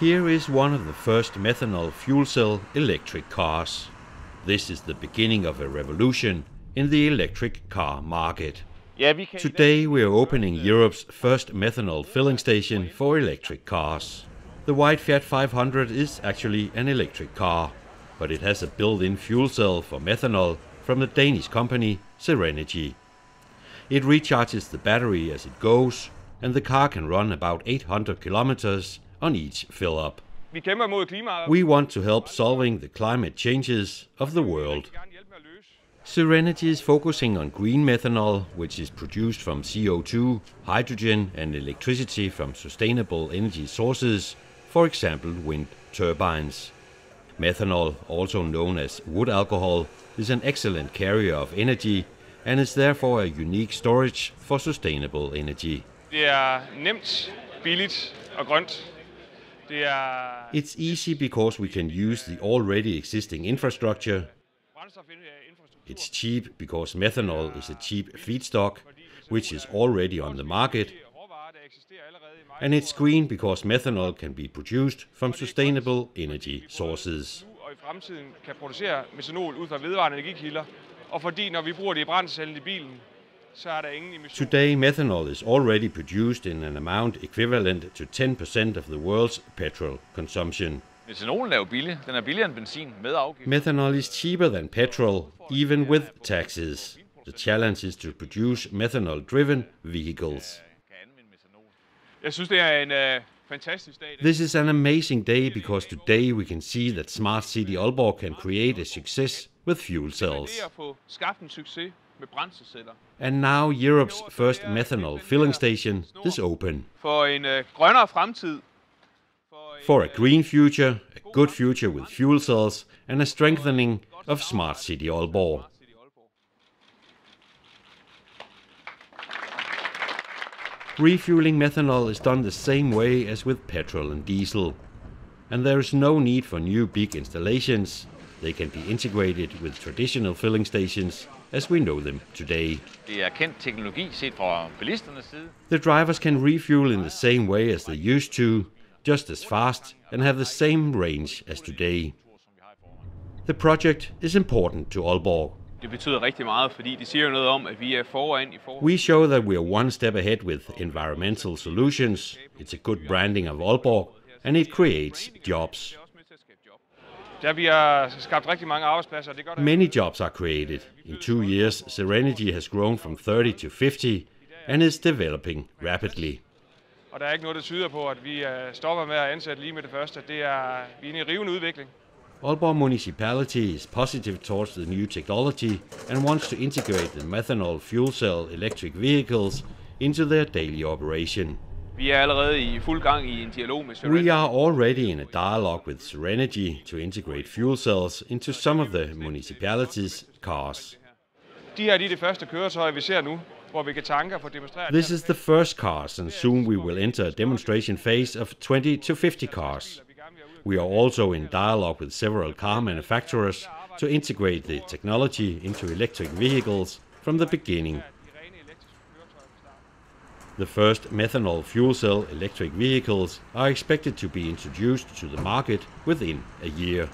Here is one of the first methanol fuel cell electric cars. This is the beginning of a revolution in the electric car market. Today we are opening Europe's first methanol filling station for electric cars. The white Fiat 500 is actually an electric car, but it has a built-in fuel cell for methanol from the Danish company Serenergy. It recharges the battery as it goes, and the car can run about 800 kilometers on each fill up. We want to help solving the climate changes of the world. Serenergy is focusing on green methanol, which is produced from CO2, hydrogen, and electricity from sustainable energy sources, for example, wind turbines. Methanol, also known as wood alcohol, is an excellent carrier of energy and is therefore a unique storage for sustainable energy. Det er nemt, billigt og grønt. It's easy because we can use the already existing infrastructure. It's cheap because methanol is a cheap feedstock, which is already on the market. And it's green because methanol can be produced from sustainable energy sources. og i fremtiden kan producere metanol ud fra vedvarende energikilder. Og fordi når vi bruger det i i bilen, så er der ingen emission. Today, methanol is already produced in an amount equivalent to 10% of the world's petrol consumption. Metanolen er jo billig. Den er billigere end benzin med afgift. Methanol is cheaper than petrol, even with taxes. The challenge is to produce methanol driven vehicles. Kan anvende metanol. Jeg synes, det er en øh, fantastisk dag. This is an amazing day because today we can see that Smart City Aalborg can create a success with fuel cells. Det at få skabt en succes med brændselsceller. And now Europe's first methanol filling station is open. For en øh, grønnere fremtid. For, en, For a øh, green future, a good future with fuel cells, and a strengthening of Smart. City Aalborg. Refueling methanol is done the same way as with petrol and diesel. And there is no need for new big installations. They can be integrated with traditional filling stations as we know them today. Det er kendt teknologi set fra bilisternes side. The drivers can refuel in the same way as they used to, just as fast, and have the same range as today. The project is important to Aalborg. Det betyder rigtig meget, fordi det siger jo noget om, at vi er foran i forhold We show that we are one step ahead with environmental solutions. It's a good branding of Aalborg, and it creates jobs. Many jobs are created. In two years, Serenergy has grown from 30 to 50 and is developing rapidly. Og der er ikke noget, der tyder på, at vi øh, stopper med at ansætte lige med det første. Det er, vi er inde i rivende udvikling. Aalborg municipality is positive towards the new technology and wants to integrate the methanol fuel cell electric vehicles into their daily operation. Vi er allerede i fuld gang i en dialog med We Serenity. are already in a dialogue with Serenergy to integrate fuel cells into some of the municipality's cars. De her de er det første køretøjer, vi ser nu, hvor vi kan tanke og få demonstreret. This is the first cars, and soon we will enter a demonstration phase of 20 to 50 cars. We are also in dialogue with several car manufacturers to integrate the technology into electric vehicles from the beginning. The first methanol fuel cell electric vehicles are expected to be introduced to the market within a year.